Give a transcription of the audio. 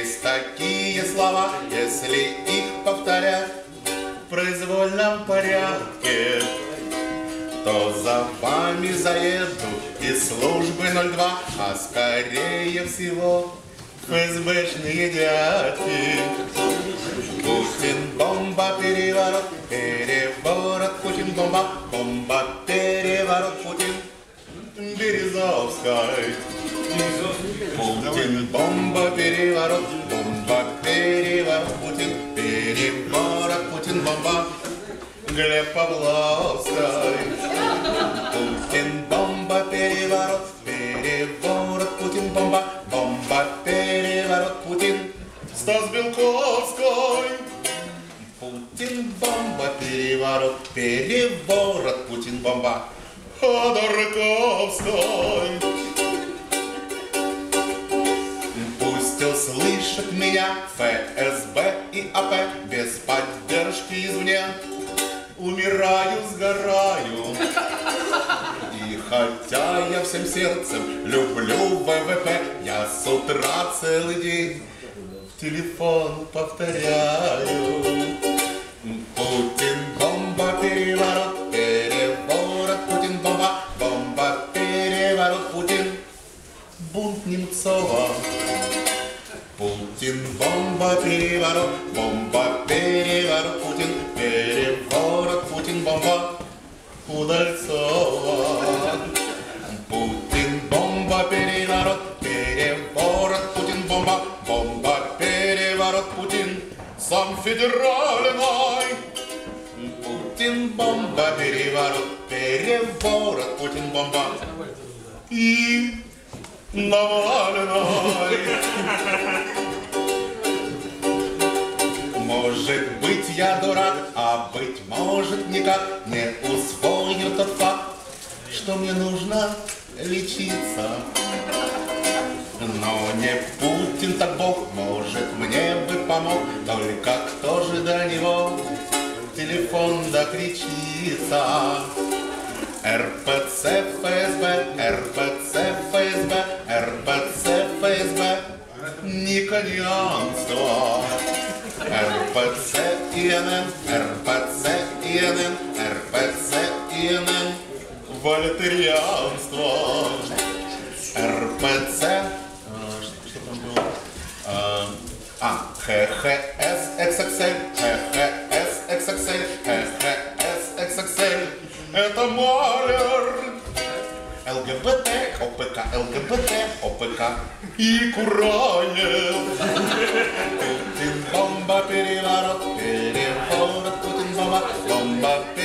Есть такие слова, если их повторять в произвольном порядке, то за вами заеду из службы 02, а скорее всего ФСБшные дядьки. Путин, бомба, переворот, переворот, Путин, бомба, бомба, переворот, Путин, Березовской. Путин, бомба, переворот, бомба, переворот, Путин, переворот, Путин, бомба, Глеб Павловской. Путин, бомба, переворот, переворот, Путин, бомба, бомба, переворот, Путин, Стас Белковской. Путин, бомба, переворот, переворот, Путин, бомба, Ходорковской. Услышат меня ФСБ и АП без поддержки извне. Умираю, сгораю. И хотя я всем сердцем люблю ВВП, я с утра целый день в телефон повторяю. Путин, бомба, переворот, переворот, Путин, бомба, бомба, переворот, Путин, бунт Немцова. Путин, бомба, переворот, бомба, переворот, Путин, переворот, Путин, бомба, Удальцова. Путин, бомба, переворот, переворот, Путин, бомба, бомба, переворот, Путин, сам федеральный. Путин, бомба, переворот, переворот, Путин, бомба. И Навальный. А быть может никак не усвоил тот факт, что мне нужно лечиться. Но не Путин, так Бог, может, мне бы помог, только кто же до него телефон докричится? РПЦ ФСБ, РПЦ РПЦ ИНН, РПЦ ИНН, РПЦ ИНН, Вольтерианство. РПЦ, что там было? А, ХХС XXL, ХХС XXL, ХХС XXL, это Малер. ЛГБТ, ЛКПТ, ОПК и Кураев. Путин бомба переворот, переворот, Путин bomba, bomba, переворот.